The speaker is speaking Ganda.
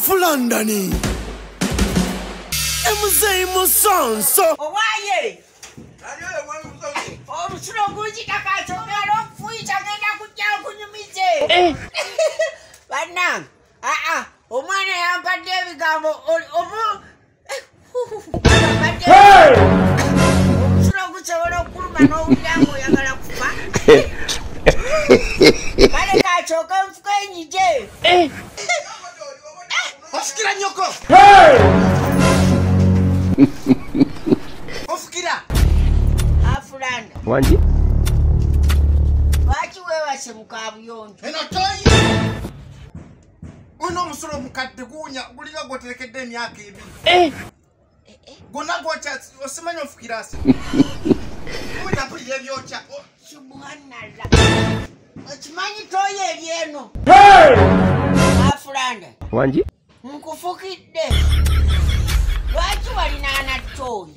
of London. I'm saying my son, so. Oh, why, yeah? I'm strong, good. I can't talk about it. I'm not going to get out of the But now, ah, ah, oh, man, I'm bad. David, I'm all over. Hey! I'm strong, good. I'm going to get out of the way. I'm going to get out of the way. I'm going to get out of the way. Oskira nyoko! Hey! Oskira! Afulana. Wanji? Wachi wewa se mukabu yonjo. Enotoyi! Uno musoro mukadde gunya guliga gotekedde emyaka ebi. Eh! eh, eh. Gona gocha osimanya ofukira ase. Uda pulye byocha. Chimuhanala. Okimanyi toye ebyeno. Hey! Afulana. Wanji? nkufukidde lwaki walinaanatooyi